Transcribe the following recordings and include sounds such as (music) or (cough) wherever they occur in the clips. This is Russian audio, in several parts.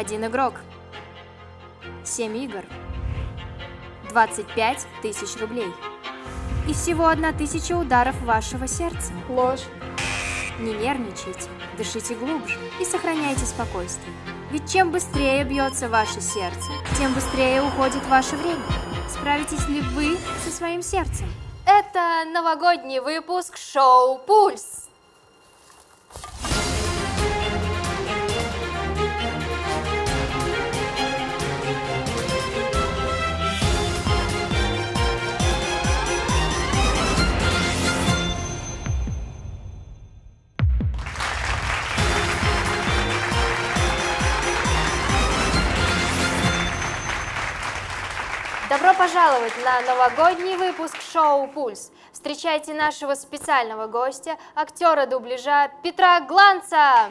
Один игрок. Семь игр. 25 тысяч рублей. И всего одна тысяча ударов вашего сердца. Ложь. Не нервничайте, дышите глубже и сохраняйте спокойствие. Ведь чем быстрее бьется ваше сердце, тем быстрее уходит ваше время. Справитесь ли вы со своим сердцем? Это новогодний выпуск шоу «Пульс». Пожаловать на новогодний выпуск шоу «Пульс». Встречайте нашего специального гостя, актера дубляжа Петра Гланца.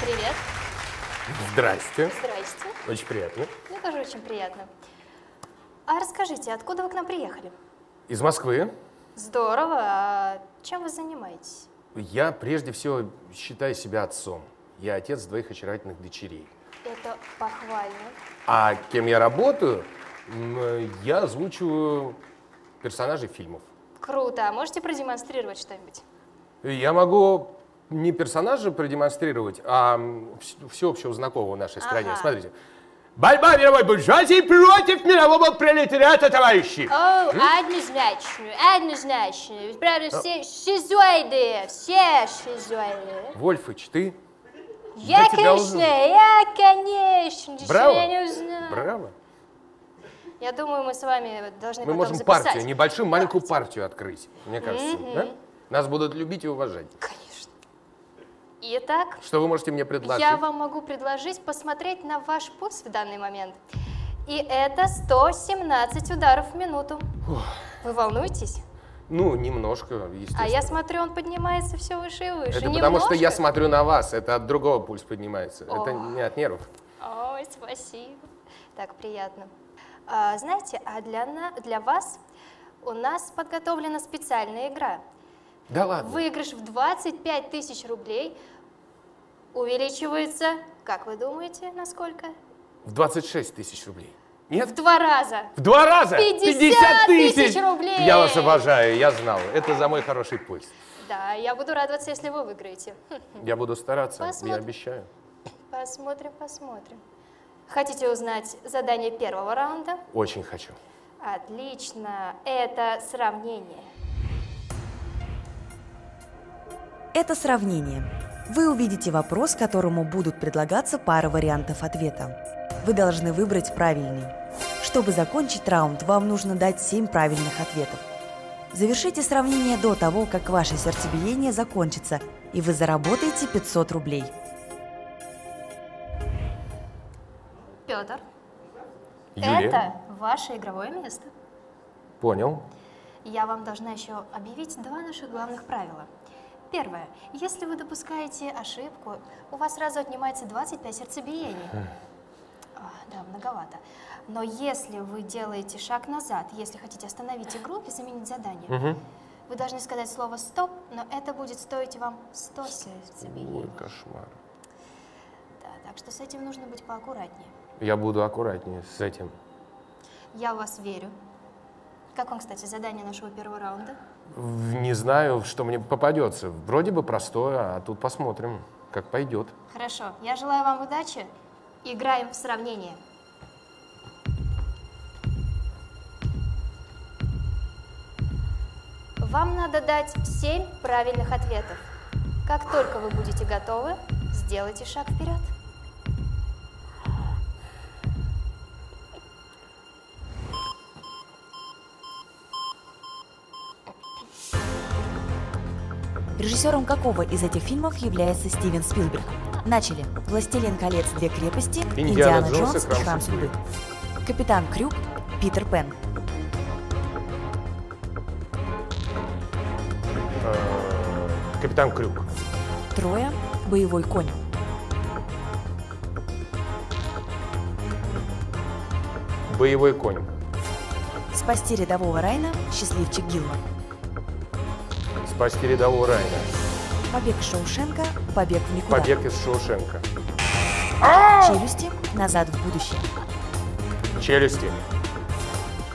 Привет. Здрасте. Здрасте. Очень приятно. Мне тоже очень приятно. А расскажите, откуда вы к нам приехали? Из Москвы. Здорово. А чем вы занимаетесь? Я прежде всего считаю себя отцом. Я отец двоих очаровательных дочерей. Это похвально. А кем я работаю? Я озвучиваю персонажей фильмов. Круто. А можете продемонстрировать что-нибудь? Я могу не персонажа продемонстрировать, а всеобщего знакомого в нашей стране. Ага. Смотрите. Борьба мировой буржуазии против мирового пролетариата, товарищи! О, однозначно, однозначно. Ведь, Правда, все шизоиды, все шизоиды. Вольфыч, ты? Я, конечно, я, конечно, Браво! я не узнал. Браво. Я думаю, мы с вами должны Мы можем записать. партию, небольшую маленькую партию открыть, мне кажется. да? Нас будут любить и уважать. Конечно. Итак, Что вы можете мне предложить? я вам могу предложить посмотреть на ваш пульс в данный момент. И это 117 ударов в минуту. Вы волнуетесь? Ну, немножко, естественно. А я смотрю, он поднимается все выше и выше. Это потому что я Немножко? смотрю на вас, это от другого пульс поднимается. О. Это не от нервов. Ой, спасибо. Так приятно. А, знаете, а для, на- для вас у нас подготовлена специальная игра. Да ладно. Выигрыш в 25 тысяч рублей увеличивается, как вы думаете, насколько? В 26 тысяч рублей. Нет? В два раза. В два раза! 50 тысяч рублей! Я вас обожаю, я знал. Это за мой хороший пульс. Да, я буду радоваться, если вы выиграете. (laughs) Я буду стараться, я Посмотрим. обещаю. Посмотрим, посмотрим. Хотите узнать задание первого раунда? Очень хочу. Отлично. Это сравнение. Это сравнение. Вы увидите вопрос, которому будут предлагаться пара вариантов ответа. Вы должны выбрать правильный. Чтобы закончить раунд, вам нужно дать 7 правильных ответов. Завершите сравнение до того, как ваше сердцебиение закончится, и вы заработаете 500 рублей. Петр, Юлия? это ваше игровое место. Понял. Я вам должна еще объявить два наших главных правила. Первое. Если вы допускаете ошибку, у вас сразу отнимается 25 сердцебиений. А, да, многовато. Но если вы делаете шаг назад, если хотите остановить игру и заменить задание, Мгм. вы должны сказать слово «стоп», но это будет стоить вам 100 сердцебиений. Ой, кошмар. Да, так что с этим нужно быть поаккуратнее. Я буду аккуратнее с этим. Я в вас верю. Как вам, кстати, задание нашего первого раунда? Не знаю, что мне попадется. Вроде бы простое, а тут посмотрим, как пойдет. Хорошо, я желаю вам удачи. Играем в сравнение. Вам надо дать 7 правильных ответов. Как только вы будете готовы, сделайте шаг вперед. Режиссером какого из этих фильмов является Стивен Спилберг? Начали. «Властелин колец. Две крепости», Индиана «Индиана Джонс и Джонс» и «Храм «Храм судьбы». Капитан Крюк, Питер Пен. Э, Капитан Крюк. Трое, боевой конь. Боевой конь. Спасти рядового Райна, счастливчик Гилмор. Спасти рядового Райна. Побег из Шоушенка, побег в никуда. Побег из Шоушенка. Челюсти, назад в будущее. Челюсти.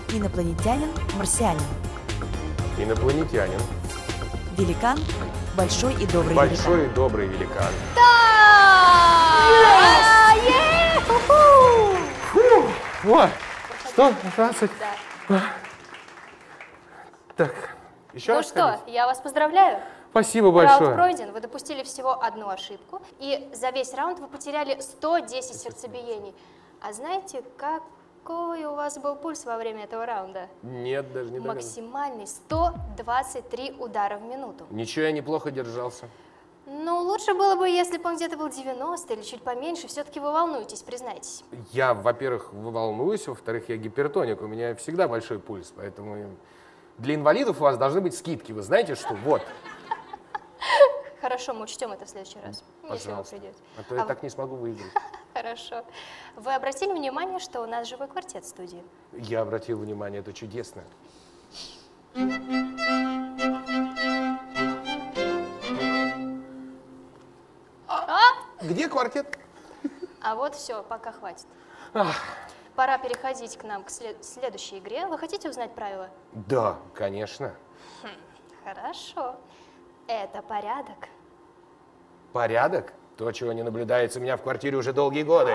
Инопланетянин, марсианин. Инопланетянин. Великан, большой и добрый Большой великан. и добрый великан. Да! Е! Уху! О, 120. Да. Так, еще Ну раз что, сходить? я вас поздравляю. Спасибо Раунд большое. пройден, вы допустили всего одну ошибку, и за весь раунд вы потеряли 110 сердцебиений. А знаете, какой у вас был пульс во время этого раунда? Нет, даже не. Максимальный 123 удара в минуту. Ничего, я неплохо держался. Ну, лучше было бы, если бы он где-то был 90 или чуть поменьше. Все-таки вы волнуетесь, признайтесь. Я, во-первых, волнуюсь, во-вторых, я гипертоник, у меня всегда большой пульс, поэтому для инвалидов у вас должны быть скидки, вы знаете что? Вот, Хорошо, мы учтем это в следующий раз, если вы пожалуйста. придете. А то я А так не смогу выиграть. (laughs) Хорошо. Вы обратили внимание, что у нас живой квартет в студии? Я обратил внимание, это чудесно. Где квартет? А вот все, пока хватит. Пора переходить к нам к след- следующей игре. Вы хотите узнать правила? Да, конечно. Хорошо. Это порядок. Порядок? То, чего не наблюдается у меня в квартире уже долгие годы.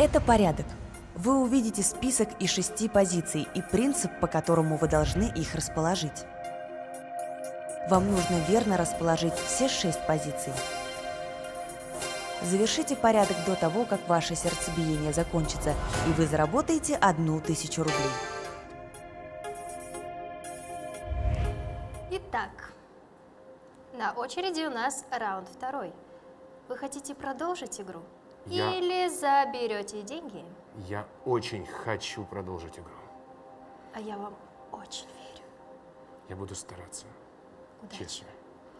Это порядок. Вы увидите список из шести позиций и принцип, по которому вы должны их расположить. Вам нужно верно расположить все шесть позиций. Завершите порядок до того, как ваше сердцебиение закончится, и вы заработаете одну тысячу рублей. Итак, на очереди у нас раунд второй. Вы хотите продолжить игру? Я- Или заберете деньги? Я очень хочу продолжить игру. А я вам очень верю. Я буду стараться. Удачи. Честно.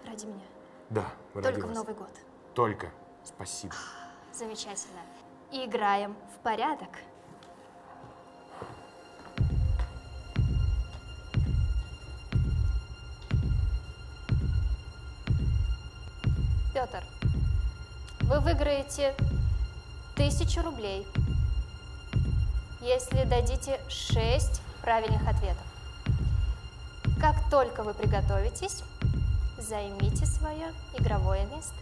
Ради меня. Да, ради Только в вас. Новый год. Только. Спасибо. Замечательно. Играем в порядок. Петр, вы выиграете тысячу рублей, если дадите шесть правильных ответов. Как только вы приготовитесь, займите свое игровое место.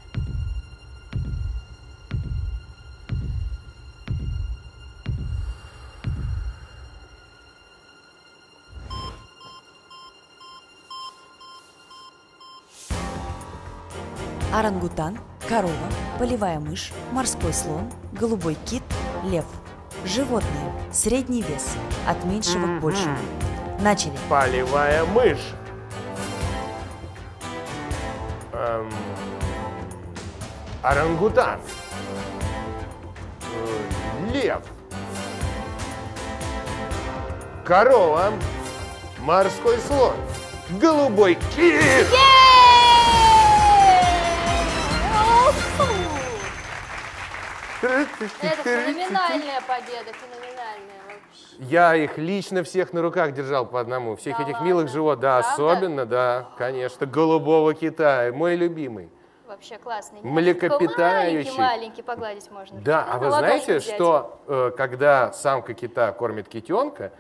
Орангутан, корова, полевая мышь, морской слон, голубой кит, лев. Животные. Средний вес. От меньшего к большему. Начали. Полевая мышь. Эм, орангутан. Э, Лев. Корова. Морской слон. Голубой кит. Это феноменальная победа, феноменальная вообще. Я их лично всех на руках держал по одному. Всех Да этих ладно? милых живот. Да, Правда? особенно, да, конечно. Голубого кита. Мой любимый. Вообще классный. Млекопитающий. Маленький, маленький, погладить можно. Да, а вы знаете, взять. что э, когда самка кита кормит китенка,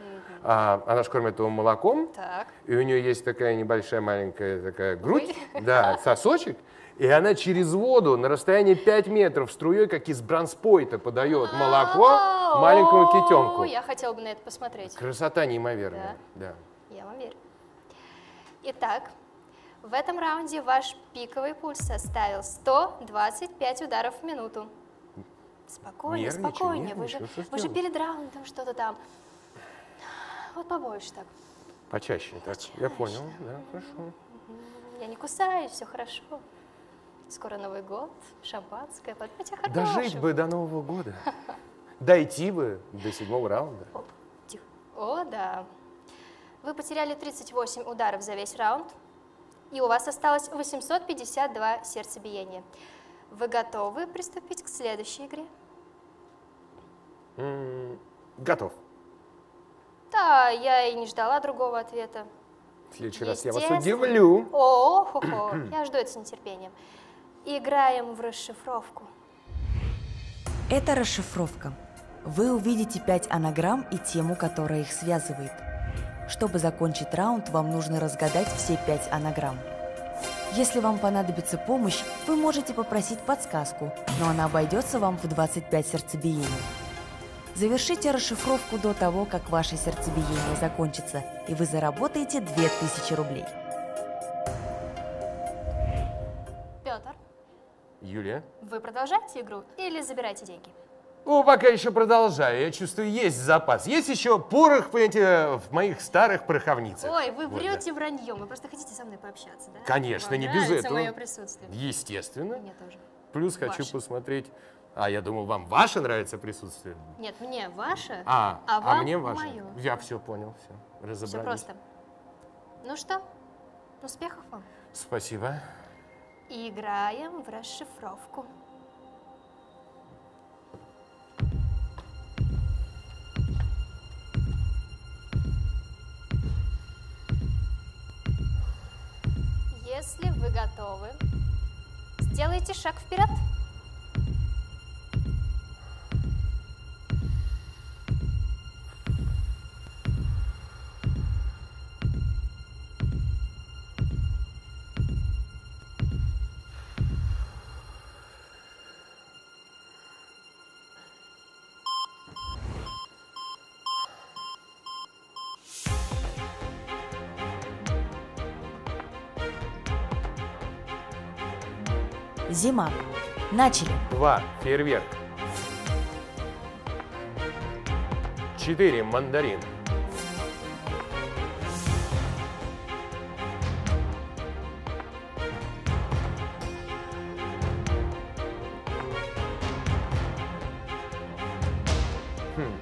а, она же кормит его молоком, Так. и у нее есть такая небольшая маленькая такая грудь, (laughs) да, сосочек, и она через воду на расстоянии 5 метров струей, как из бронспойта, подает молоко маленькому китенку. Я хотела бы на это посмотреть. Красота неимоверная. Да. Я вам верю. Итак, в этом раунде ваш пиковый пульс составил 125 ударов в минуту. Нервничаю, спокойнее. Вы же, вы же перед раундом что-то там. Вот побольше так. Почаще. Так, я понял, да, хорошо. Я не кусаюсь, все хорошо. Скоро Новый год, шампанское, подумайте о Дожить бы до Нового года. (laughs) Дойти бы до седьмого раунда. Оп, тихо. О, да. Вы потеряли 38 ударов за весь раунд, и у вас осталось 852 сердцебиения. Вы готовы приступить к следующей игре? М, Готов. А я и не ждала другого ответа. В следующий раз я вас удивлю. О, хо хо (clears throat) я жду это с нетерпением. Играем в расшифровку. Это расшифровка. Вы увидите пять анаграмм и тему, которая их связывает. Чтобы закончить раунд, вам нужно разгадать все пять анаграмм. Если вам понадобится помощь, вы можете попросить подсказку, но она обойдется вам в 25 сердцебиений. Завершите расшифровку до того, как ваше сердцебиение закончится, и вы заработаете 2000 рублей. Юлия? вы продолжаете игру или забираете деньги? Ну, пока еще продолжаю. Я чувствую, есть запас. Есть еще порох, понимаете, в моих старых пороховницах. Ой, вы Вот, врете враньем, вы просто хотите со мной пообщаться, да? Конечно, Вам не без этого. мое присутствие. Естественно. Мне тоже. Плюс хочу Ваше. посмотреть. А, я думал, вам ваше нравится присутствие. Нет, мне ваше, А, а вам мне ваше. мое. Я все понял, все. Разобрались. Все просто. Ну что, успехов вам. Спасибо. Играем в расшифровку. Если вы готовы, сделайте шаг вперед. Зима. Начали. Два. Фейерверк. Четыре. Мандарин. Хм.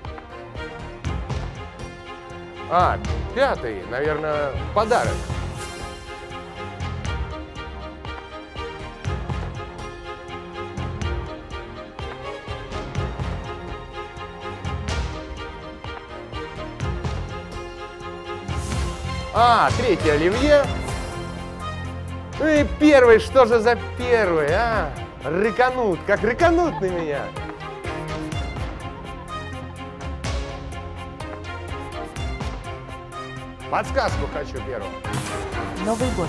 А, пятый, наверное, подарок. А, третий оливье. Ну и первый, что же за первый, а? Рыканут, как рыканут на меня. Подсказку хочу первую. Новый год.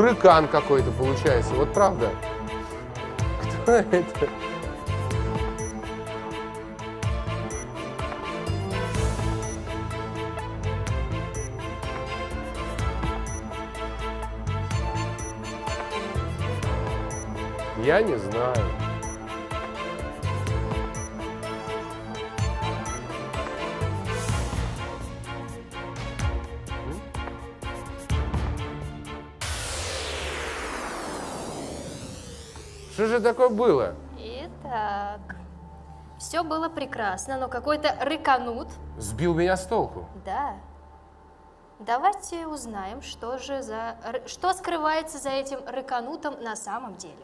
Турыкан какой-то получается, вот правда. Кто это? Я не знаю. Же такое было? Итак, все было прекрасно, но какой-то рыканут. Сбил меня с толку. Да. Давайте узнаем, что же за... Что скрывается за этим рыканутом на самом деле.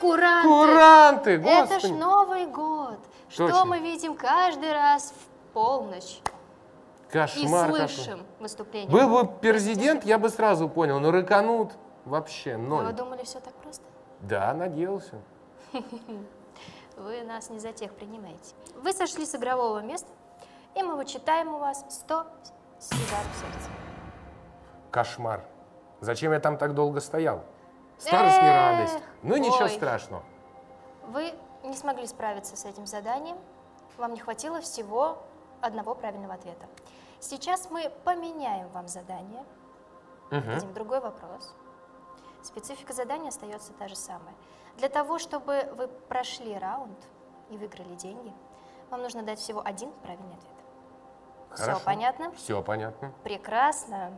Куранты! Куранты, Это ж господи! Новый год! Что Точно. мы видим каждый раз в полночь и Кошмар какой. слышим выступление. Был бы президент, я бы сразу понял, но рыканут вообще ноль. вы думали, все так? Да, надеялся. (laughs) Вы нас не за тех принимаете. Вы сошли с игрового места, и мы вычитаем у вас 100 ударов сердца. Кошмар. Зачем я там так долго стоял? Старость не радость. Ну ничего страшного. Вы не смогли справиться с этим заданием. Вам не хватило всего одного правильного ответа. Сейчас мы поменяем вам задание, дадим другой вопрос. Специфика задания остается та же самая. Для того, чтобы вы прошли раунд и выиграли деньги, вам нужно дать всего один правильный ответ. Все Хорошо. понятно? Все понятно. Прекрасно.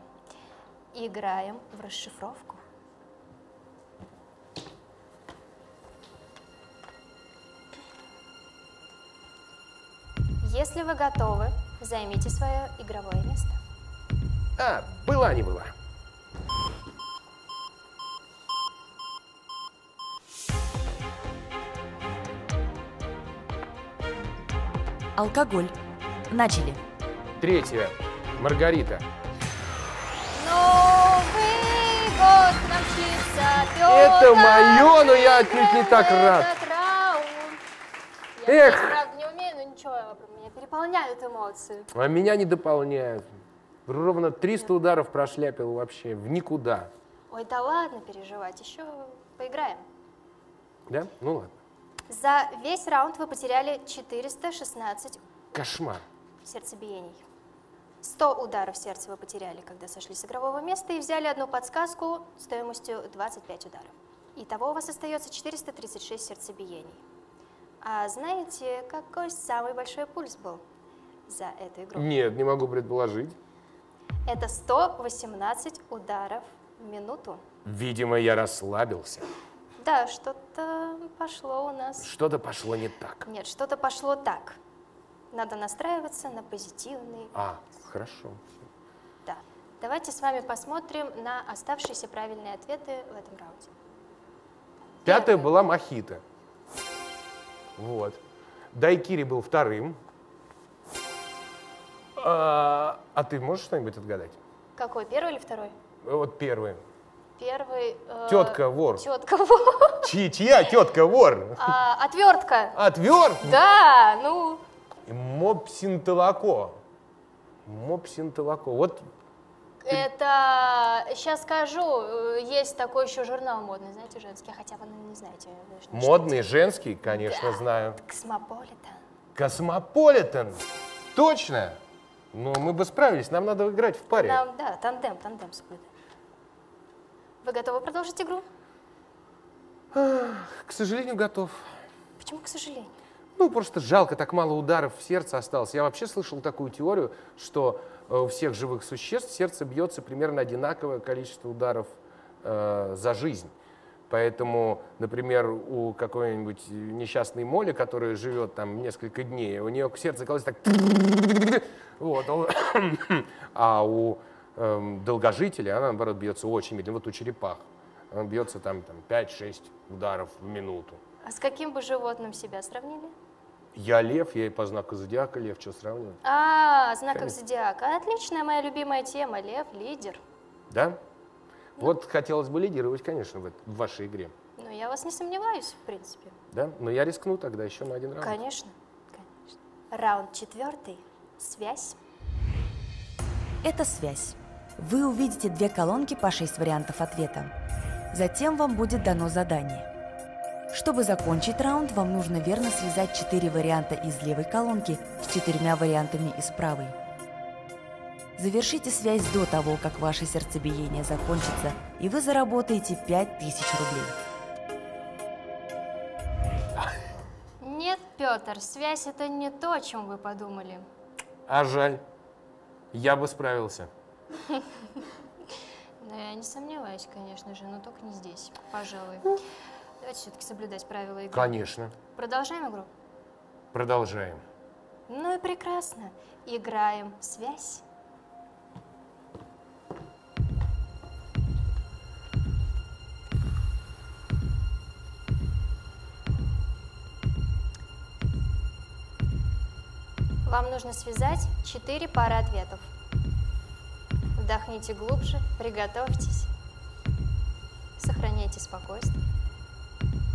Играем в расшифровку. Если вы готовы, займите свое игровое место. А, была не была. Алкоголь. Начали. Третья. Маргарита. Новый год начался, Это Пётр моё, но я отнюдь не так рад. Я Эх. правда, не умею, но ничего, меня переполняют эмоции. А меня не дополняют. Ровно 300 ударов прошляпил вообще в никуда. Ой, да ладно переживать, еще поиграем. Да? Ну ладно. За весь раунд вы потеряли 416 Кошмар. сердцебиений. 100 ударов сердца вы потеряли, когда сошли с игрового места и взяли одну подсказку стоимостью 25 ударов. Итого у вас остается 436 сердцебиений. А знаете, какой самый большой пульс был за эту игру? Нет, не могу предположить. Это 118 ударов в минуту. Видимо, я расслабился. Да, что-то пошло у нас. Что-то пошло не так. Нет, что-то пошло так. Надо настраиваться на позитивный. А, хорошо. Да. Давайте с вами посмотрим на оставшиеся правильные ответы в этом раунде. Пятая Первое. была Мохито. Вот. Дайкири был вторым. А, а ты можешь что-нибудь отгадать? Какой, первый или второй? Вот первый. Первый. э, Тетка вор. Тетка вор. (laughs) Чьи, чья тетка вор? А, отвертка. Отверт. Да, ну. Мопсинтелако. Мопсинтелако. Вот Это, сейчас скажу, э, есть такой еще журнал модный, знаете, женский, хотя вы не знаете. наверное, что модный, женский, конечно, знаю. это. Cosmopolitan. Cosmopolitan. Точно. Ну, мы бы справились, нам надо играть в паре. Нам, да, тандем, тандем соблюдаем. Вы готовы продолжить игру? К сожалению, готов. Почему, к сожалению? Ну, просто жалко, так мало ударов в сердце осталось. Я вообще слышал такую теорию, что э, у всех живых существ сердце бьется примерно одинаковое количество ударов э, за жизнь. Поэтому, например, у какой-нибудь несчастной моли, которая живет там несколько дней, у нее сердце колотится так... Вот, (coughs) а у эм, долгожителя она, наоборот, бьется очень медленно. Вот у черепах. Она бьется там, там 5-6 ударов в минуту. А с каким бы животным себя сравнили? Я лев, я и по знаку зодиака лев, что сравнивать? А, знаков Конечно. зодиака. Отличная моя любимая тема. Лев, лидер. Да? Вот хотелось бы лидировать, конечно, в, в вашей игре. Ну, я вас не сомневаюсь, в принципе. Да? Но я рискну тогда еще на один раунд. Конечно, конечно. Раунд четвертый. Связь. Это связь. Вы увидите две колонки по 6 вариантов ответа. Затем вам будет дано задание. Чтобы закончить раунд, вам нужно верно связать 4 варианта из левой колонки с четырьмя вариантами из правой. Завершите связь до того, как ваше сердцебиение закончится, и вы заработаете 5000 рублей. Нет, Петр, связь это не то, о чем вы подумали. А жаль. Я бы справился. Но я не сомневаюсь, конечно же, но только не здесь, пожалуй. Давайте все-таки соблюдать правила игры. Конечно. Продолжаем игру? Продолжаем. Ну и прекрасно. Играем связь. Вам нужно связать четыре пары ответов. Вдохните глубже, приготовьтесь, сохраняйте спокойствие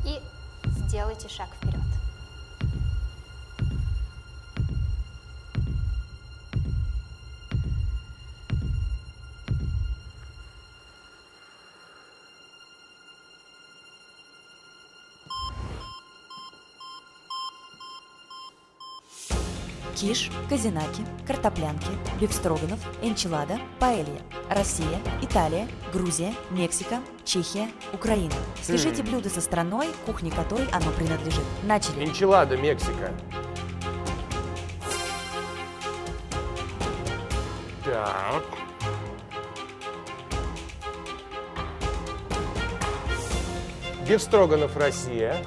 и сделайте шаг вперед. Киш, казинаки, картоплянки, бифстроганов, энчилада, паэлья. Россия, Италия, Грузия, Мексика, Чехия, Украина. Свяжите блюдо со страной, кухне которой оно принадлежит. Начали. Энчилада, Мексика. Так. Бефстроганов, Россия.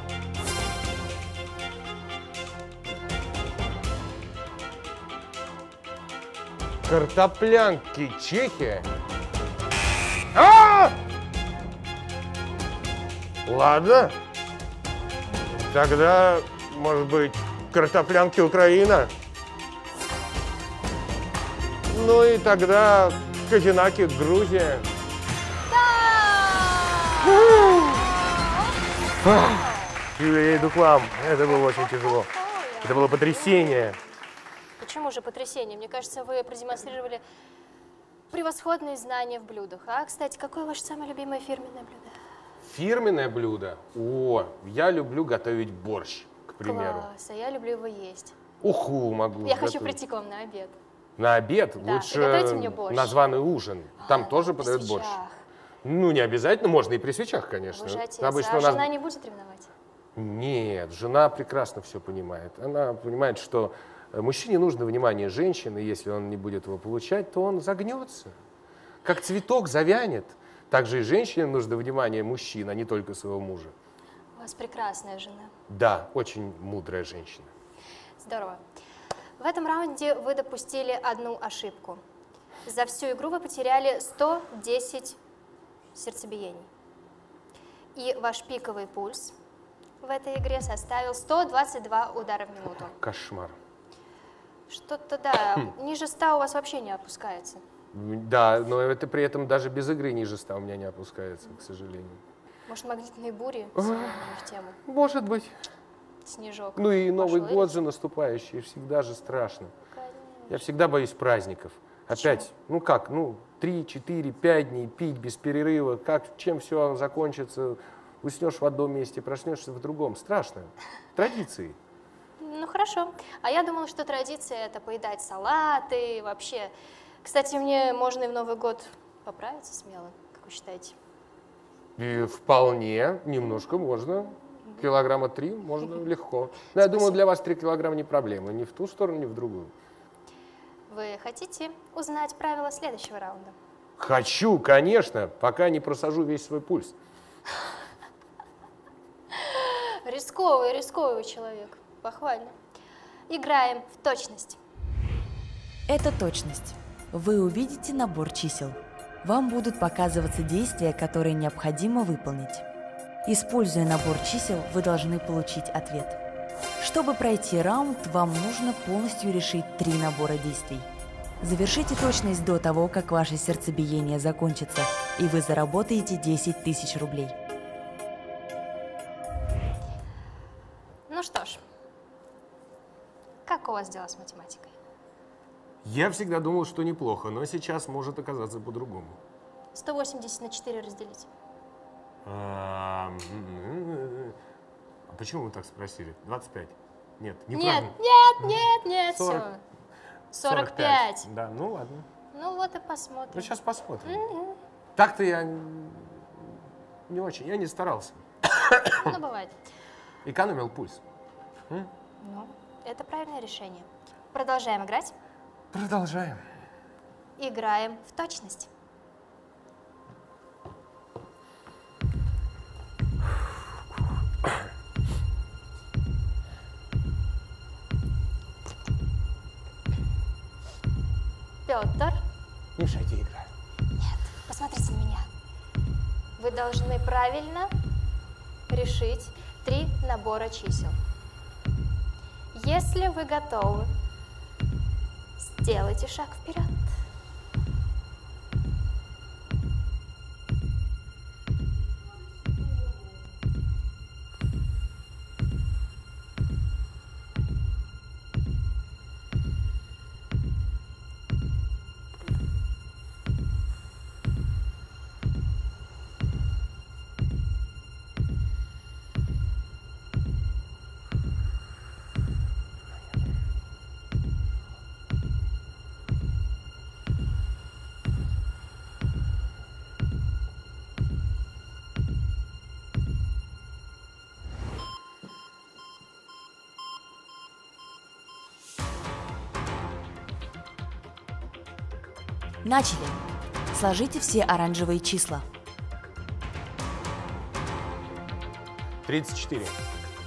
Картоплянки, Чехия. А! Ладно. Тогда, может быть, картоплянки Украина? Ну и тогда казинаки Грузия. Я иду к вам. Это было очень тяжело. Это было потрясение. Почему же потрясение? Мне кажется, вы продемонстрировали превосходные знания в блюдах. А, кстати, какое ваше самое любимое фирменное блюдо? Фирменное блюдо? О, я люблю готовить борщ, к примеру. Класс, а я люблю его есть. Уху могу Я хочу готовить. прийти к вам на обед. На обед Да, лучше приготовьте мне борщ. на званый ужин. Там тоже При подают борщ. свечах. Ну, не обязательно, можно и при свечах, конечно. Вы же отец, Обычно а нас- жена не будет ревновать? Нет, жена прекрасно все понимает. Она понимает, что мужчине нужно внимание женщины, если он не будет его получать, то он загнется. Как цветок завянет. Так же и женщине нужно внимание мужчин, а не только своего мужа. У вас прекрасная жена. Да, очень мудрая женщина. Здорово. В этом раунде вы допустили одну ошибку. За всю игру вы потеряли 110 сердцебиений. И ваш пиковый пульс в этой игре составил 122 удара в минуту. Кошмар. Что-то, да, (clears throat) ниже 100 у вас вообще не опускается. Да, но это при этом даже без игры ниже 100 у меня не опускается, к сожалению. Может, магнитные бури в тему? Может быть. Снежок. Ну и Новый Пошел год же наступающий, всегда же страшно. Конечно. Я всегда боюсь праздников. Опять, ну как, ну, 3, 4, 5 дней пить без перерыва, как, чем все закончится, уснешь в одном месте, проснешься в другом. Страшно. Традиции. Ну хорошо. А я думала, что традиция это поедать салаты вообще. Кстати, мне можно и в Новый год поправиться смело, как вы считаете? И вполне, немножко можно. Килограмма три можно легко. Но я думаю, для вас 3 килограмма не проблема. Ни в ту сторону, ни в другую. Вы хотите узнать правила следующего раунда? Хочу, конечно, пока не просажу весь свой пульс. Рисковый, рисковый вы человек. Похвально. Играем в точность. Это точность. Вы увидите набор чисел. Вам будут показываться действия, которые необходимо выполнить. Используя набор чисел, вы должны получить ответ. Чтобы пройти раунд, вам нужно полностью решить три набора действий. Завершите точность до того, как ваше сердцебиение закончится, и вы заработаете 10 тысяч рублей. Ну что ж, как у вас дела с математикой? Я всегда думал, что неплохо, но сейчас может оказаться по-другому. 180 на 4 разделить. А почему вы так спросили? 25? Нет, Нет, неправильно. нет, нет, нет, 40. все. 45. Да, ну ладно. Ну вот и Ну посмотрим. сейчас посмотрим. Так-то я не очень, я не старался. Ну, бывает. Экономил пульс. Ну, это правильное решение. Продолжаем играть. Продолжаем. Играем в точность. Петр, Мешайте играть. посмотрите на меня. Вы должны правильно решить три набора чисел. Если вы готовы, сделайте шаг вперед. Начали. Сложите все оранжевые числа. 34.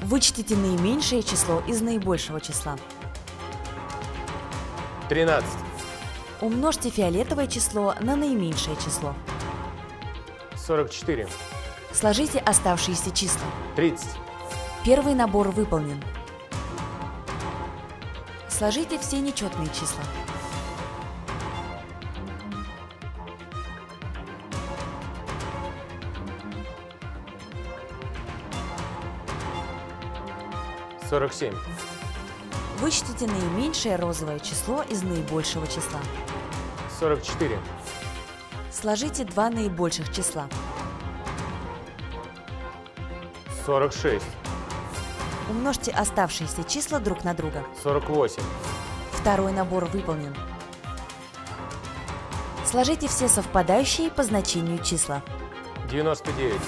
Вычтите наименьшее число из наибольшего числа. 13. Умножьте фиолетовое число на наименьшее число. 44. Сложите оставшиеся числа. 30. Первый набор выполнен. Сложите все нечетные числа. Сорок семь. Вычтите наименьшее розовое число из наибольшего числа. Сорок четыре. Сложите два наибольших числа. Сорок шесть. Умножьте оставшиеся числа друг на друга. Сорок восемь. Второй набор выполнен. Сложите все совпадающие по значению числа. Девяносто девять.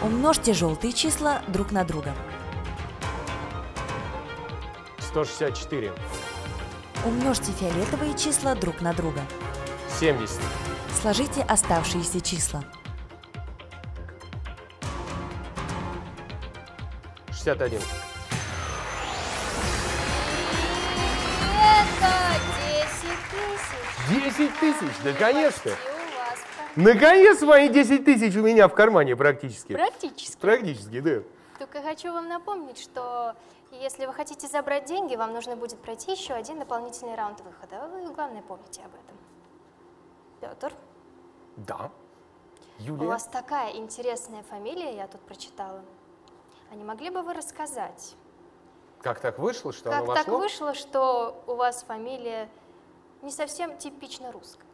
Умножьте желтые числа друг на друга. Сто шестьдесят четыре. Умножьте фиолетовые числа друг на друга. Семьдесят. Сложите оставшиеся числа. Шестьдесят один. Это 10 тысяч. Десять тысяч, вас про- Наконец мои 10 тысяч у меня в кармане практически. Практически. Практически, да. Только хочу вам напомнить, что если вы хотите забрать деньги, вам нужно будет пройти еще один дополнительный раунд выхода. Вы, главное, помните об этом. Петр, Да. у Юлия. вас такая интересная фамилия, я тут прочитала. А не могли бы вы рассказать, Как так вышло, что как оно так вошло? вышло, что у вас фамилия не совсем типично русская?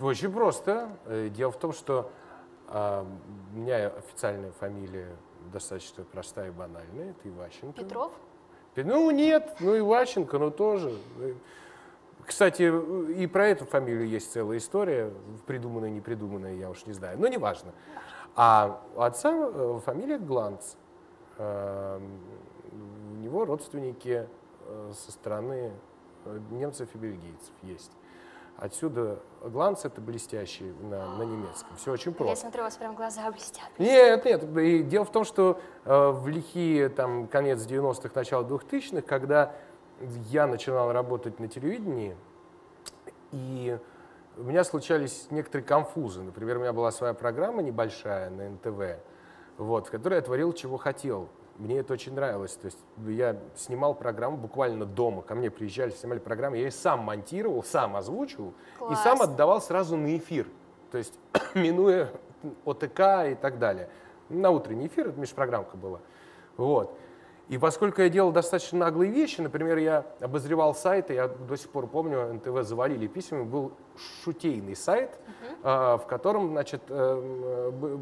Очень просто. Э, Дело в том, что а, у меня официальная фамилия достаточно простая и банальная. Это Иващенко. Петров? Пе- Ну, нет, ну, Иващенко, ну, тоже. Кстати, и про эту фамилию есть целая история, придуманная, не придуманная, я уж не знаю, но неважно. А у отца э, фамилия Гланц. Э, У него родственники э, со стороны э, немцев и бельгийцев есть. Отсюда Гланц это блестящий на, на немецком. Все очень Я просто. смотрю, у вас прям глаза блестят. Нет, нет. И дело в том, что э, в лихие там, конец 90-х, начало 2000-х, когда я начинал работать на телевидении, и у меня случались некоторые конфузы. Например, у меня была своя программа небольшая на НТВ, вот, в которой я творил, чего хотел. Мне это очень нравилось. То есть я снимал программу буквально дома. Ко мне приезжали, снимали программу. Я ее сам монтировал, сам озвучивал и сам Класс. отдавал сразу на эфир. То есть (clears throat) минуя ОТК и так далее. На утренний эфир, это межпрограммка была. Вот. И поскольку я делал достаточно наглые вещи, например, я обозревал сайты, я до сих пор помню, НТВ завалили письмами, был шутейный сайт, а, в котором, значит, э,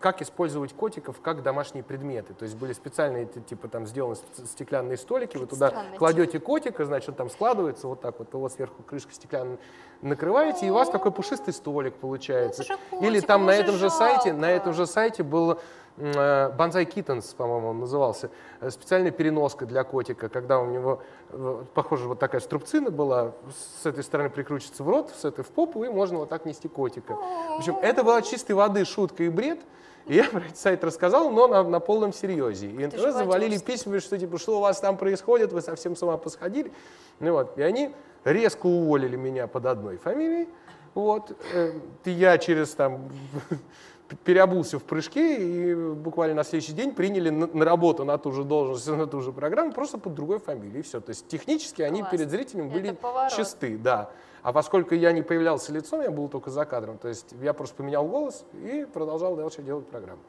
как использовать котиков как домашние предметы. То есть были специальные, типа, там сделаны ст- стеклянные столики, вы туда Странная кладете котика, значит, он там складывается вот так вот, его сверху крышка стеклянная накрываете, и у вас такой пушистый столик получается. Или там на этом же сайте, на этом же сайте был Банзай Kittens, по-моему, он назывался, э, специальная переноска для котика, когда у него, э, похоже, вот такая струбцина была, с этой стороны прикручивается в рот, с этой в попу, и можно вот так нести котика. В общем, это была чистой воды шутка и бред, и я про этот сайт рассказал, но на, на полном серьезе. И НТВ же завалили письмами, что типа, что у вас там происходит, вы совсем с ума посходили. Ну вот, и они резко уволили меня под одной фамилией. Вот, э, я через там (laughs) переобулся в прыжке и буквально на следующий день приняли на, на работу на ту же должность, (laughs) на ту же программу, просто под другой фамилией. И все. То есть технически они Класс. перед зрителем Это были поворот. чисты, да. А поскольку я не появлялся лицом, я был только за кадром. То есть я просто поменял голос и продолжал дальше делать программу.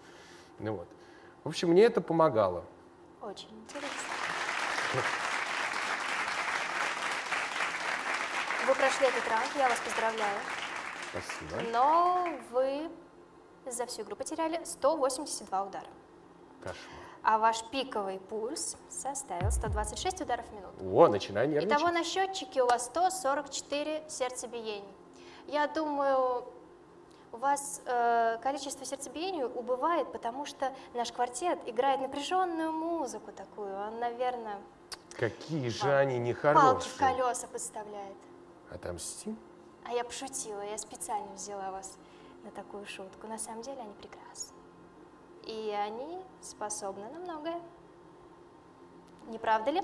Ну, вот. В общем, мне это помогало. Очень интересно. (laughs) Вы прошли этот раунд, я вас поздравляю. Спасибо. Но вы за всю игру потеряли 182 удара. Кошмар. А ваш пиковый пульс составил 126 ударов в минуту. О, начинай нервничать. Итого на счетчике у вас 144 сердцебиений. Я думаю, у вас э, количество сердцебиений убывает, потому что наш квартет играет напряженную музыку такую. Он, наверное, Какие же А, они палки в нехорошие. колеса подставляет. Отомстим? А я пошутила, я специально взяла вас на такую шутку. На самом деле они прекрасны. И они способны на многое. Не правда ли?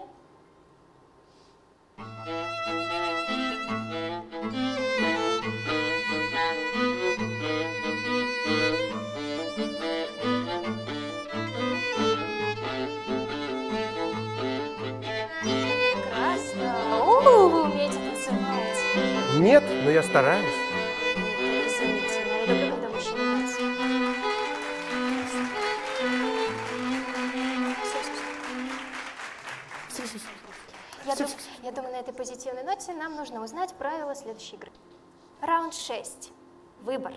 Прекрасно. О, вы умеете танцевать. Нет, но я стараюсь. Этой позитивной ноте нам нужно узнать правила следующей игры. Раунд 6. Выбор.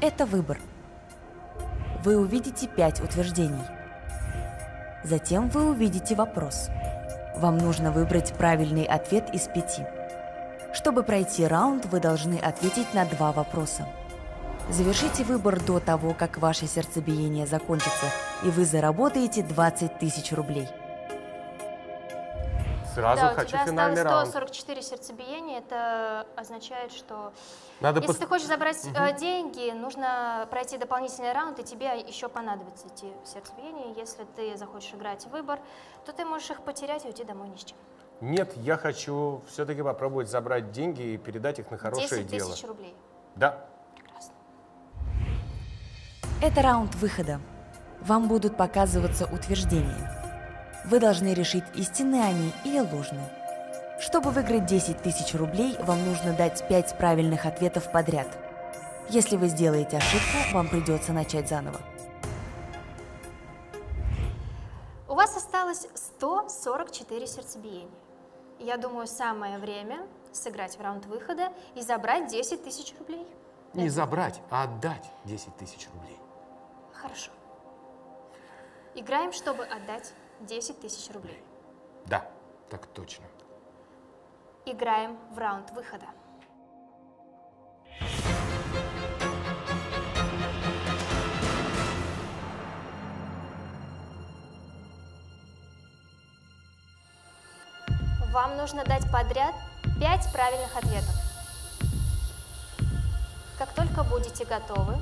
Это выбор. Вы увидите пять утверждений. Затем вы увидите вопрос. Вам нужно выбрать правильный ответ из пяти. Чтобы пройти раунд, вы должны ответить на два вопроса. Завершите выбор до того, как ваше сердцебиение закончится, и вы заработаете 20 тысяч рублей. Сразу да, у хочу тебя финальный осталось раунд. 144 сердцебиения. Это означает, что Надо если пос- ты хочешь забрать э, деньги, нужно пройти дополнительный раунд, и тебе еще понадобятся эти сердцебиения. Если ты захочешь играть в выбор, то ты можешь их потерять и уйти домой ни с чем. Нет, я хочу все-таки попробовать забрать деньги и передать их на хорошее 10 дело. тысяч рублей. Да. Прекрасно. Это раунд выхода. Вам будут показываться утверждения. Вы должны решить, истинные они или ложные. Чтобы выиграть 10 тысяч рублей, вам нужно дать 5 правильных ответов подряд. Если вы сделаете ошибку, вам придется начать заново. У вас осталось 144 сердцебиения. Я думаю, самое время сыграть в раунд выхода и забрать 10 тысяч рублей. Не забрать, а отдать 10 тысяч рублей. Хорошо. Играем, чтобы отдать 10 тысяч рублей. Да, так точно. Играем в раунд выхода. Вам нужно дать подряд 5 правильных ответов. Как только будете готовы,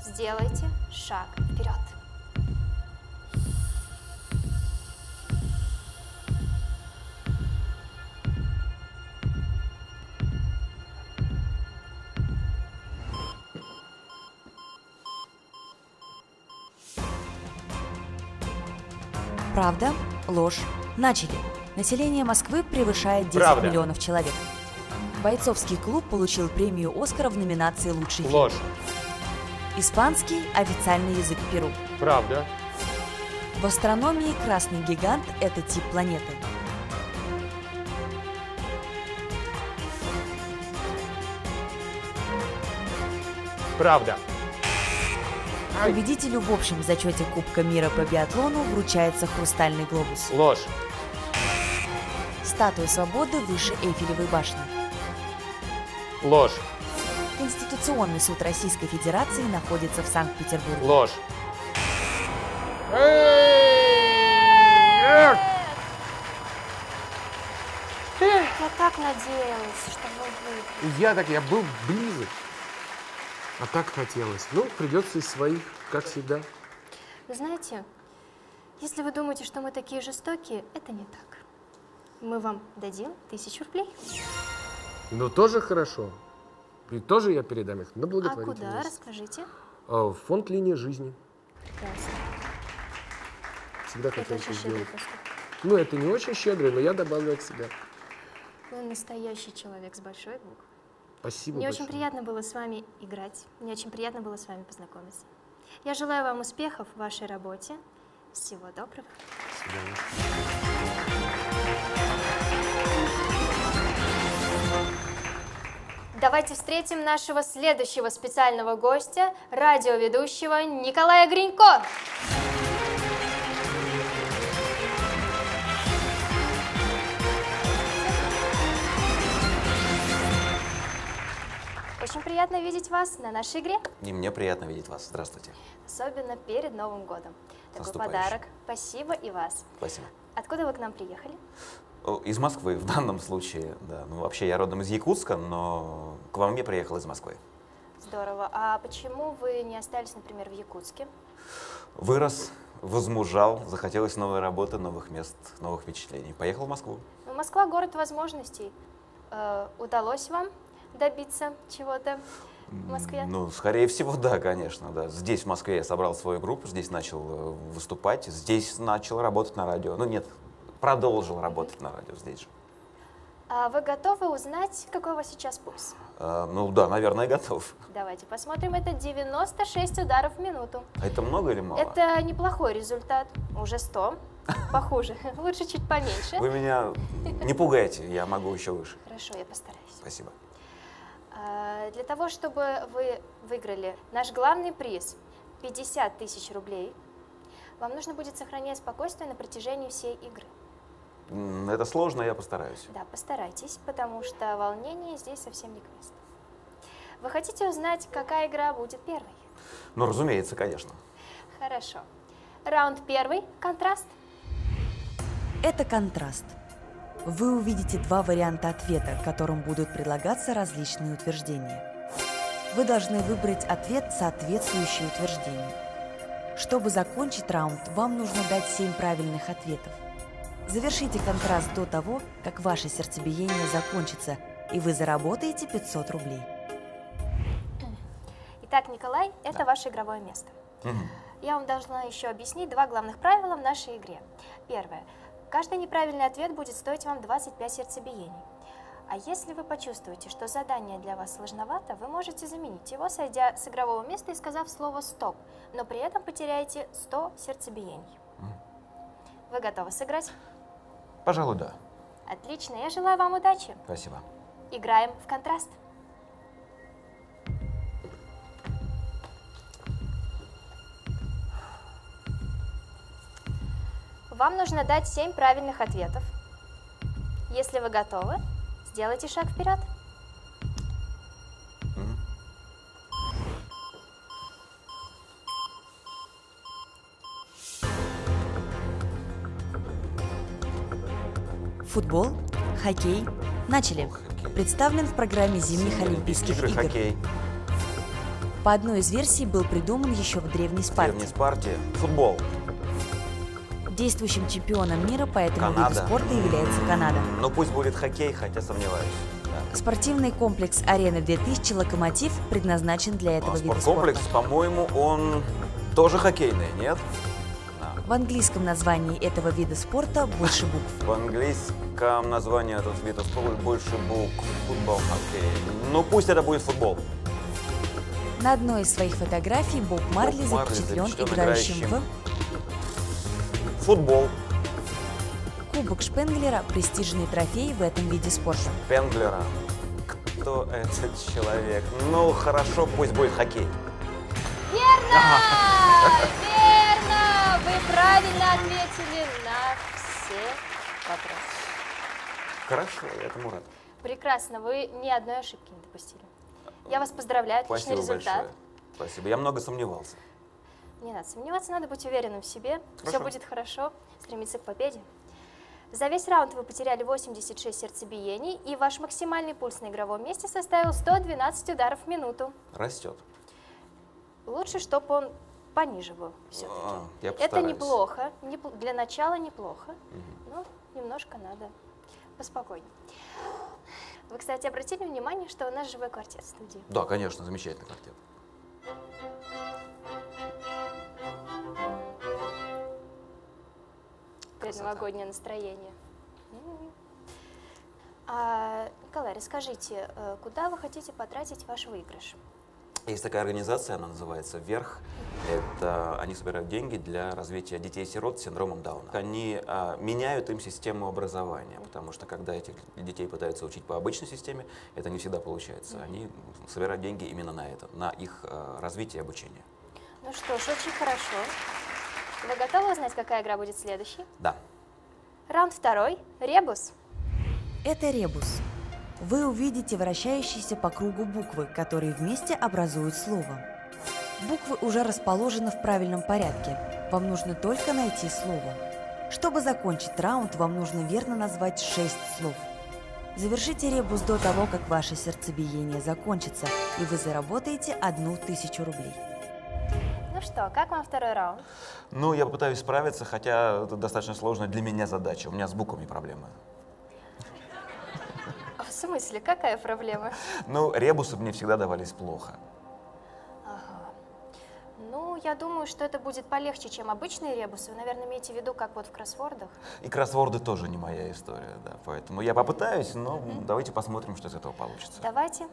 сделайте шаг вперед. Правда? Ложь? Начали. Население Москвы превышает 10 Правда. миллионов человек. Бойцовский клуб получил премию «Оскара» в номинации «Лучший фильм». Ложь. Испанский – официальный язык Перу. Правда. В астрономии красный гигант – это тип планеты. Правда. Победителю в общем зачете Кубка мира по биатлону вручается хрустальный глобус. Ложь. Статуя свободы выше Эйфелевой башни. Ложь. Конституционный суд Российской Федерации находится в Санкт-Петербурге. Ложь. Я так надеялась, что вы выиграете. Я так, я был близок. А так хотелось. Ну, придется из своих, как всегда. Вы знаете, если вы думаете, что мы такие жестокие, это не так. Мы вам дадим тысячу рублей. Ну, тоже хорошо. И тоже я передам их на А благотворительность. куда? Расскажите. А, в фонд «Линия жизни». Прекрасно. Всегда хотел это сделать. Ну, это не очень щедрый, но я добавлю от себя. Вы настоящий человек с большой буквы. Спасибо Мне большое. очень приятно было с вами играть. Мне очень приятно было с вами познакомиться. Я желаю вам успехов в вашей работе. Всего доброго. До свидания. Давайте встретим нашего следующего специального гостя, радиоведущего Николая Гринько. Очень приятно видеть вас на нашей игре, И мне приятно видеть вас. Здравствуйте. особенно перед Новым годом. Такой подарок. Спасибо и вас. Спасибо. Откуда вы к нам приехали? Из Москвы в данном случае, да. Ну, вообще я родом из Якутска, но к вам я приехал из Москвы. Здорово. А почему вы не остались, например, в Якутске? Вырос, возмужал, захотелось новой работы, новых мест, новых впечатлений. Поехал в Москву. Ну, Москва – город возможностей. Э, удалось вам добиться чего-то в Москве? Ну, скорее всего, да, конечно, да. Здесь, в Москве, я собрал свою группу, здесь начал э, выступать, здесь начал работать на радио. Ну, нет, продолжил работать на радио здесь же. А вы готовы узнать, какой у вас сейчас пульс? Э, ну, да, наверное, готов. Давайте посмотрим. Это 96 ударов в минуту. А это много или мало? Это неплохой результат. Уже 100. Похуже. Лучше чуть поменьше. Вы меня не пугайте, я могу еще выше. Хорошо, я постараюсь. Спасибо. А, Для того, чтобы вы выиграли наш главный приз 50 тысяч рублей, вам нужно будет сохранять спокойствие на протяжении всей игры. Это сложно, я постараюсь. Да, постарайтесь, потому что волнение здесь совсем не к месту. Вы хотите узнать, какая игра будет первой? Ну, разумеется, конечно. Хорошо. Раунд первый. Контраст. Это контраст. Вы увидите два варианта ответа, к которым будут предлагаться различные утверждения. Вы должны выбрать ответ, соответствующий утверждению. Чтобы закончить раунд, вам нужно дать 7 правильных ответов. Завершите контраст до того, как ваше сердцебиение закончится, и вы заработаете 500 рублей. Итак, Николай, это ваше игровое место. Мгм. Я вам должна еще объяснить два главных правила в нашей игре. Первое. Каждый неправильный ответ будет стоить вам 25 сердцебиений. А если вы почувствуете, что задание для вас сложновато, вы можете заменить его, сойдя с игрового места и сказав слово «стоп», но при этом потеряете 100 сердцебиений. Вы готовы сыграть? Пожалуй, да. Отлично, я желаю вам удачи. Спасибо. Играем в контраст. Вам нужно дать 7 правильных ответов. Если вы готовы, сделайте шаг вперед. Футбол, хоккей. Начали. Представлен в программе зимних Олимпийских игр. хоккей. По одной из версий был придуман еще в Древней В Спарте. Древней Спарте. Футбол. Действующим чемпионом мира по этому виду Канада. спорта является Канада. Ну, пусть будет хоккей, хотя сомневаюсь. Да. Спортивный комплекс «Арена 2000» «Локомотив» предназначен для этого А вида спорткомплекс, спорта. по-моему, он тоже хоккейный, нет? Да. В английском названии этого вида спорта больше букв. (laughs) В английском названии этот вид спорта больше букв. Футбол, хоккей. Ну, пусть это будет футбол. На одной из своих фотографий Боб Марли Марли запечатлен запечатлен играющим. в Футбол. Кубок Шпенглера – престижный трофей в этом виде спорта. Пенглера. Кто этот человек? Ну, хорошо, пусть будет хоккей. Верно! Верно! Вы правильно ответили на все вопросы. Хорошо, я этому рад. Прекрасно, вы ни одной ошибки не допустили. Я вас поздравляю, отличный Спасибо результат. большое. Спасибо. Я много сомневался. Не надо сомневаться, надо быть уверенным в себе. Все Хорошо. будет хорошо, стремиться к победе. За весь раунд вы потеряли 86 сердцебиений, и ваш максимальный пульс на игровом месте составил 112 ударов в минуту. Растет. Лучше, чтобы он пониже был все-таки. А, я Это неплохо, непл- для начала неплохо, но немножко надо поспокойнее. Вы, кстати, обратили внимание, что у нас живой квартет в студии? Да, конечно, замечательный квартет. Предновогоднее настроение. А, Николай, расскажите, э, куда вы хотите потратить ваш выигрыш? Есть такая организация, она называется «Вверх». Это они собирают деньги для развития детей-сирот с синдромом Дауна. Они а, меняют им систему образования, потому что когда этих детей пытаются учить по обычной системе, это не всегда получается. Они собирают деньги именно на это, на их а, развитие и обучение. Ну что ж, очень хорошо. Вы готовы узнать, какая игра будет следующей? Да. Раунд второй. Ребус. Это ребус. Вы увидите вращающиеся по кругу буквы, которые вместе образуют слово. Буквы уже расположены в правильном порядке. Вам нужно только найти слово. Чтобы закончить раунд, вам нужно верно назвать шесть слов. Завершите ребус до того, как ваше сердцебиение закончится, и вы заработаете одну тысячу рублей. Что, как вам второй раунд? Ну, я попытаюсь справиться, хотя это достаточно сложная для меня задача. У меня с буквами проблемы. В смысле, какая проблема? Ну, ребусы мне всегда давались плохо. Ага. Ну, я думаю, что это будет полегче, чем обычные ребусы. Вы, наверное, имеете в виду, как вот в кроссвордах. И кроссворды тоже не моя история, да. Поэтому я попытаюсь, но давайте посмотрим, что из этого получится. Давайте.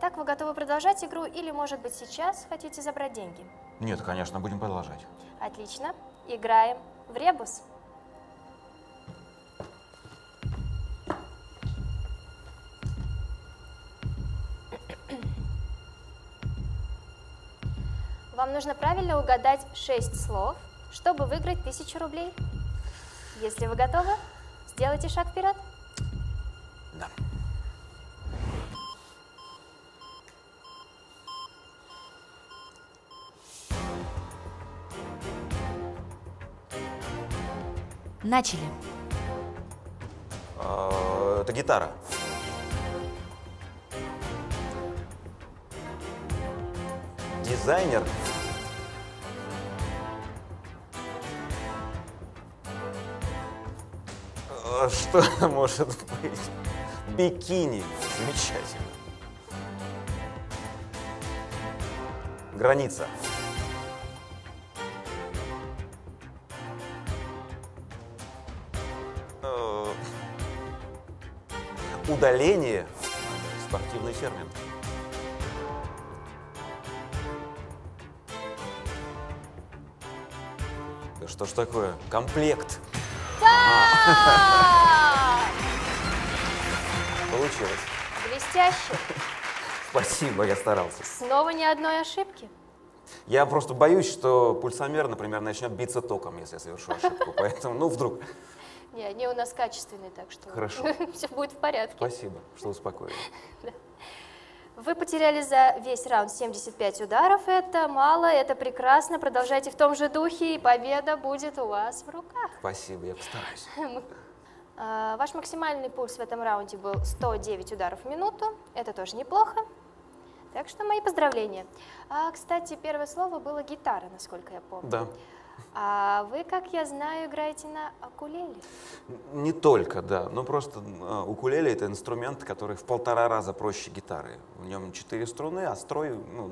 Итак, вы готовы продолжать игру или, может быть, сейчас хотите забрать деньги? Нет, конечно, будем продолжать. Отлично. Играем в ребус. Вам нужно правильно угадать 6 слов, чтобы выиграть 1000 рублей. Если вы готовы, сделайте шаг вперед. Начали. А, Это гитара. Дизайнер. А, Что это (laughs) может быть? Бикини. Замечательно. Граница. Удаление. Спортивный термин. Да что ж такое? Комплект. Да! (laughs) Получилось. Блестяще. Спасибо, я старался. Снова ни одной ошибки. Я просто боюсь, что пульсомер, например, начнет биться током, если я совершу ошибку. (laughs) Поэтому, ну, вдруг. Не, они у нас качественные, так что Хорошо. (laughs) все будет в порядке. Спасибо, что успокоили. (laughs) Вы потеряли за весь раунд 75 ударов. Это мало, это прекрасно. Продолжайте в том же духе, и победа будет у вас в руках. Спасибо, я постараюсь. (laughs) А, Ваш максимальный пульс в этом раунде был 109 ударов в минуту. Это тоже неплохо. Так что мои поздравления. А, кстати, первое слово было гитара, насколько я помню. Да. А вы, как я знаю, играете на акулеле. Не только, да. Но просто э, укулеле это инструмент, который в полтора раза проще гитары. В нем четыре струны, а строй, ну,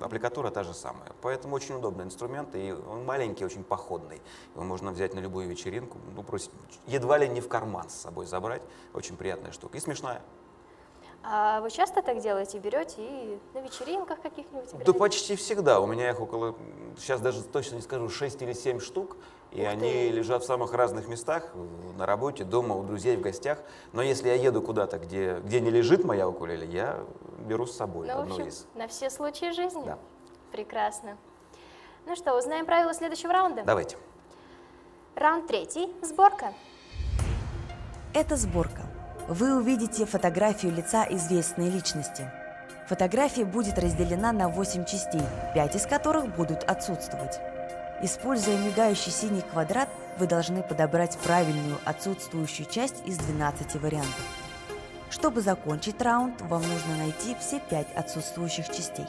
аппликатура та же самая. Поэтому очень удобный инструмент, и он маленький, очень походный. Его можно взять на любую вечеринку, ну, просто едва ли не в карман с собой забрать. Очень приятная штука и смешная. А вы часто так делаете? Берете и на вечеринках каких-нибудь Да играете? почти всегда. У меня их около, сейчас даже точно не скажу, 6 или 7 штук. И Ух они ты. лежат в самых разных местах, в- на работе, дома, у друзей, в гостях. Но если я еду куда-то, где, где не лежит моя укулеле, я беру с собой Ну, в одну общем, из. на все случаи жизни. Да. Прекрасно. Ну что, узнаем правила следующего раунда? Давайте. Раунд третий. Сборка. Это сборка. Вы увидите фотографию лица известной личности. Фотография будет разделена на 8 частей, 5 из которых будут отсутствовать. Используя мигающий синий квадрат, вы должны подобрать правильную отсутствующую часть из 12 вариантов. Чтобы закончить раунд, вам нужно найти все 5 отсутствующих частей.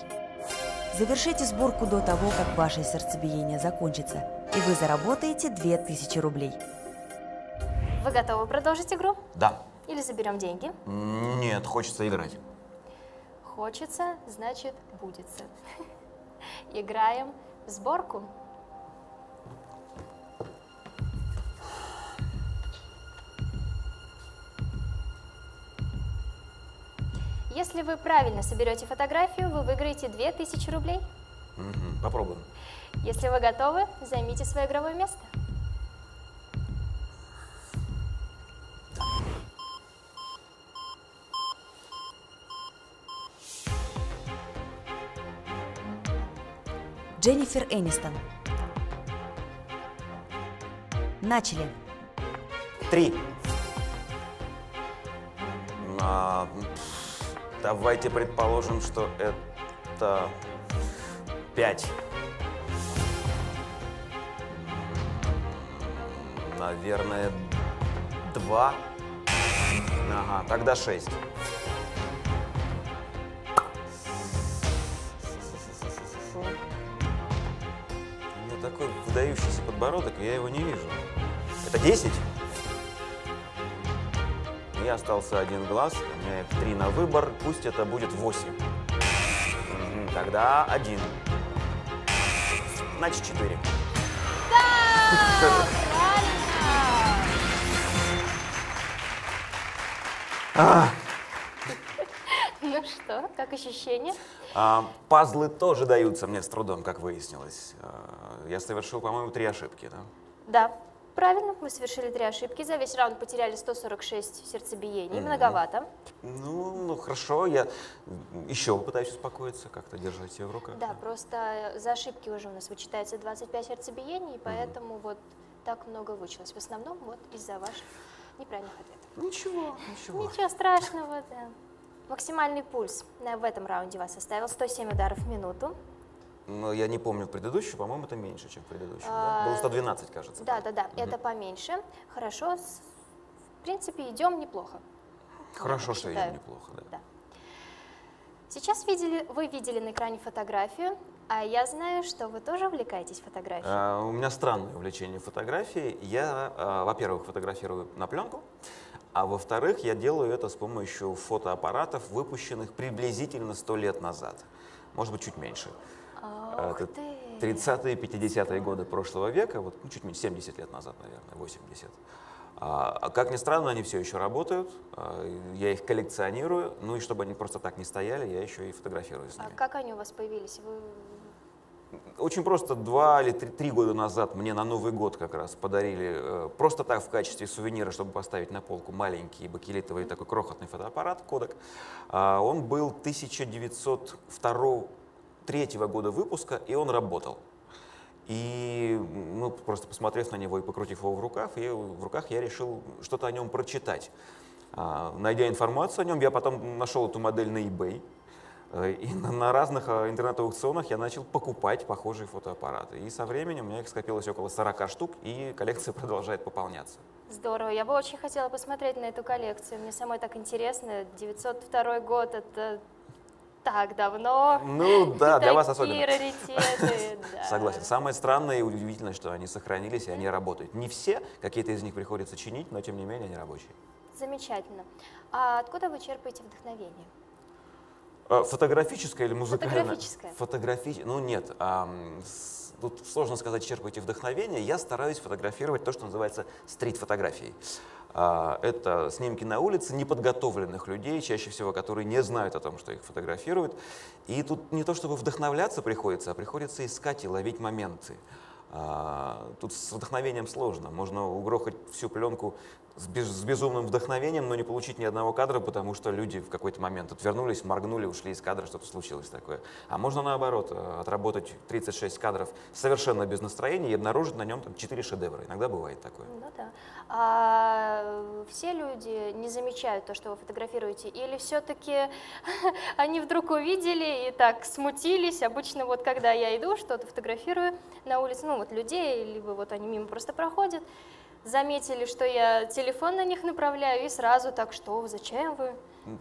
Завершите сборку до того, как ваше сердцебиение закончится, и вы заработаете 2000 рублей. Вы готовы продолжить игру? Да. Или заберем деньги? Нет, хочется играть. Хочется, значит, будется. (laughs) Играем в сборку. Если вы правильно соберете фотографию, вы выиграете 2000 рублей. Мгм, Попробуем. Если вы готовы, займите свое игровое место. Дженнифер Энистон. Начали. Три. А, давайте предположим, что это пять. Наверное, два. Ага, тогда шесть. Выдающийся подбородок, и я его не вижу. Это 10? Мне остался один глаз, у меня их три на выбор, пусть это будет 8. Мгм, Тогда один. Значит, 4. (laughs) Правильно! (laughs) Ну что, как ощущения? А, пазлы тоже даются мне с трудом, как выяснилось. А, я совершил, по-моему, три ошибки, да? Да, правильно, вы совершили три ошибки. За весь раунд потеряли 146 сердцебиений. Многовато. Ну, ну хорошо, я еще попытаюсь успокоиться, как-то держать себя в руках. Да, просто за ошибки уже у нас вычитается 25 сердцебиений, и поэтому вот так много вычилось. В основном вот из-за ваших неправильных ответов. Ничего, ничего. Ничего страшного, да. Максимальный пульс в этом раунде вас составил 107 ударов в минуту. Но я не помню предыдущую, по-моему, это меньше, чем предыдущую. А, да? Было 112, кажется. Да, да, да, это поменьше. Хорошо, в принципе, идем неплохо. Хорошо, что идем неплохо, да. Да. Сейчас видели, вы видели на экране фотографию, а я знаю, что вы тоже увлекаетесь фотографией. А, у меня странное увлечение фотографией. Я, а, во-первых, фотографирую на пленку, а во-вторых, я делаю это с помощью фотоаппаратов, выпущенных приблизительно 100 лет назад. Может быть, чуть меньше. Ах это ты. 30-е, 50-е годы прошлого века, вот ну, чуть меньше, 70 лет назад, наверное, 80. А, а как ни странно, они все еще работают, а, я их коллекционирую, ну и чтобы они просто так не стояли, я еще и фотографирую с А ними. как они у вас появились? Вы... Очень просто два или три, три года назад мне на Новый год как раз подарили э, просто так в качестве сувенира, чтобы поставить на полку маленький бакелитовый такой крохотный фотоаппарат Kodak. А, он был 1902-1903 года выпуска, и он работал. И ну, просто посмотрев на него и покрутив его в руках, я, в руках, я решил что-то о нем прочитать. А, найдя информацию о нем, я потом нашел эту модель на eBay. Э, И (laughs) на, разных э, интернет-аукционах я начал покупать похожие фотоаппараты. И со временем у меня их скопилось около 40 штук, и коллекция (laughs) продолжает пополняться. Здорово. Я бы очень хотела посмотреть на эту коллекцию. Мне самой так интересно. 902 год — это так давно. Ну да, для вас особенно. раритеты. (laughs) да. Согласен. Самое странное и удивительное, что они сохранились и они работают. Не все, какие-то из них приходится чинить, но тем не менее они рабочие. Замечательно. А откуда вы черпаете вдохновение? А, Фотографическое или музыкальное? Фотографическое. Фотографи... Ну нет, ам, с- тут сложно сказать, черпаете вдохновение. Я стараюсь фотографировать то, что называется стрит-фотографией. А, Это снимки на улице неподготовленных людей, чаще всего, которые не знают о том, что их фотографируют. И тут не то чтобы вдохновляться приходится, а приходится искать и ловить моменты. А, Тут с вдохновением сложно. Можно угрохать всю пленку с, без- с безумным вдохновением, но не получить ни одного кадра, потому что люди в какой-то момент отвернулись, моргнули, ушли из кадра, что-то случилось такое. А можно наоборот, э, отработать 36 кадров совершенно без настроения и обнаружить на нем там 4 шедевра. Иногда бывает такое. Ну да. А все люди не замечают то, что вы фотографируете, или все-таки (laughs) они вдруг увидели и так смутились? Обычно вот когда я иду, что-то фотографирую на улице, ну вот людей, либо вот они мимо просто проходят, заметили, что я телефон на них направляю, и сразу так, что зачем вы?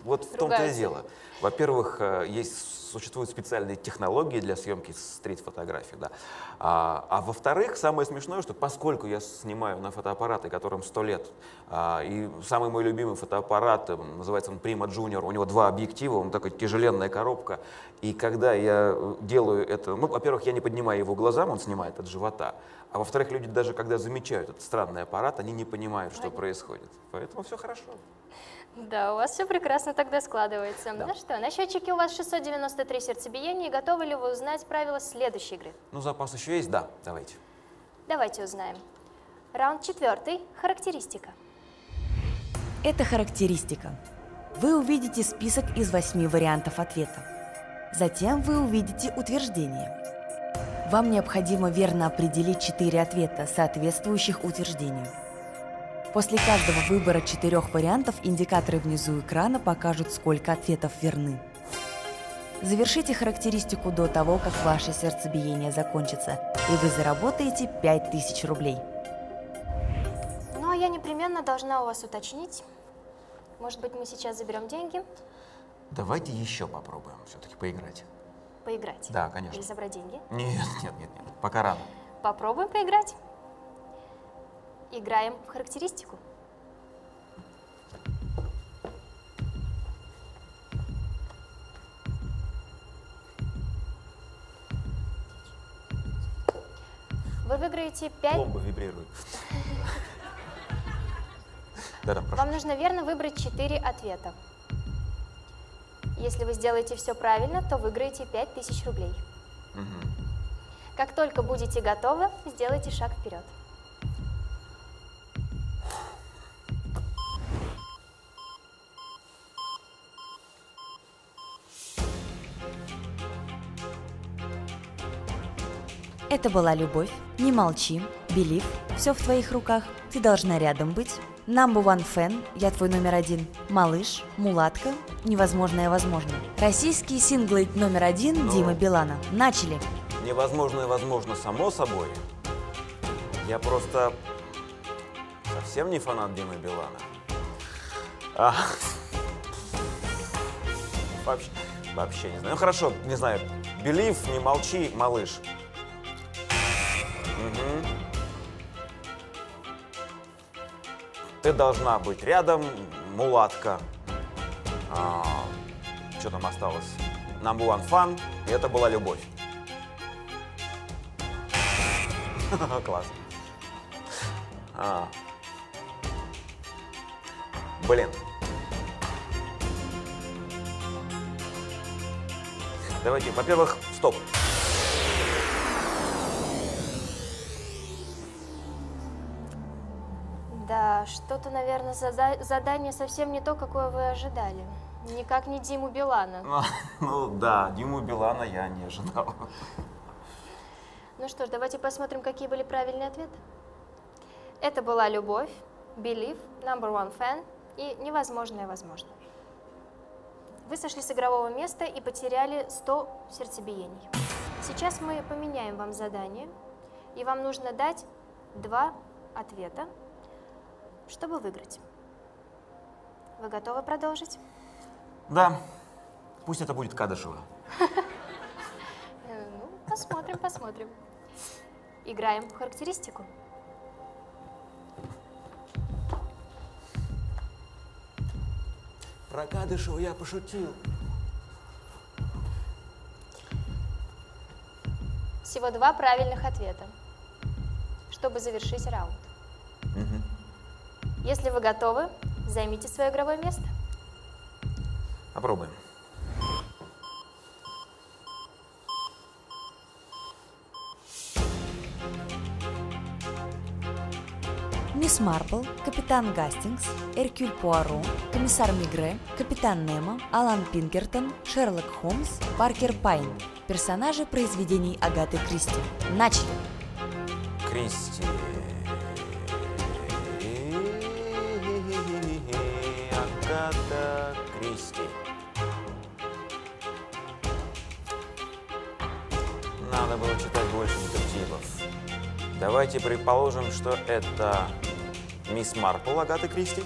Вот в том-то и дело. Во-первых, э, есть, существуют специальные технологии для съемки стрит-фотографий, да. А, а во-вторых, самое смешное, что поскольку я снимаю на фотоаппараты, которым 100 лет, а, и самый мой любимый фотоаппарат, э, называется он Prima Junior, у него два объектива, он такая тяжеленная коробка, и когда я э, делаю это, ну, во-первых, я не поднимаю его глазам, он снимает от живота, а во-вторых, люди даже когда замечают этот странный аппарат, они не понимают, что происходит. Поэтому все хорошо. Да, у вас все прекрасно тогда складывается. Да. Ну что, на счетчике у вас 693 сердцебиения, и готовы ли вы узнать правила следующей игры? Ну, запас еще есть? Да, давайте. Давайте узнаем. Раунд четвертый. Характеристика. Это характеристика. Вы увидите список из восьми вариантов ответа. Затем вы увидите утверждение. Вам необходимо верно определить четыре ответа, соответствующих утверждению. После каждого выбора четырех вариантов индикаторы внизу экрана покажут, сколько ответов верны. Завершите характеристику до того, как ваше сердцебиение закончится, и вы заработаете 5000 рублей. я непременно должна у вас уточнить. Может быть, мы сейчас заберем деньги, Давайте еще попробуем все-таки поиграть. поиграть? Да, конечно. Или забрать деньги? Нет, нет, нет, нет. Пока рано. Попробуем поиграть. Играем в характеристику. Вы выиграете 5... Пломба вибрирует. Да-да, прошу. Вам нужно верно выбрать 4 ответа. Если вы сделаете все правильно, то выиграете 5000 рублей. Мгм. Как только будете готовы, сделайте шаг вперед. Это была любовь. Не молчи. Белив. Все в твоих руках. Ты должна рядом быть. Number one fan. Я твой номер один. Малыш. Мулатка. Невозможное возможно. Российские синглы номер один Ну. Дима Билана. Начали. Невозможное возможно само собой. Я просто совсем не фанат Димы Билана. А, Вообще, вообще не знаю. Ну хорошо, не знаю. Белив, не молчи, малыш. Ты должна быть рядом, мулатка. что там осталось? Number one fun, и это была любовь. (laughs) Класс. А. Блин. Давайте, во-первых, стоп. Что-то, наверное, зада- задание совсем не то, какое вы ожидали. Никак не Диму Билана. А, (laughs) Ну да, Диму Билана я не ожидал. Ну что ж, давайте посмотрим, какие были правильные ответы. Это была любовь, believe, number one fan и невозможное возможно. Вы сошли с игрового места и потеряли 100 сердцебиений. Сейчас мы поменяем вам задание, и вам нужно дать два ответа, чтобы выиграть. Вы готовы продолжить? Да, пусть это будет Кадышева. Э, Ну, посмотрим, посмотрим. Играем в характеристику. Про Кадышева я пошутил. Всего два правильных ответа, чтобы завершить раунд. Если вы готовы, займите свое игровое место. Попробуем. Мисс Марпл, Капитан Гастингс, Эркюль Пуаро, Комиссар Мигре, Капитан Немо, Алан Пинкертон, Шерлок Холмс, Паркер Пайн. Персонажи произведений Агаты Кристи. Начали. Кристи. Агата Кристи. Надо было читать больше детективов. Давайте предположим, что это мисс Марпл Агаты Кристи.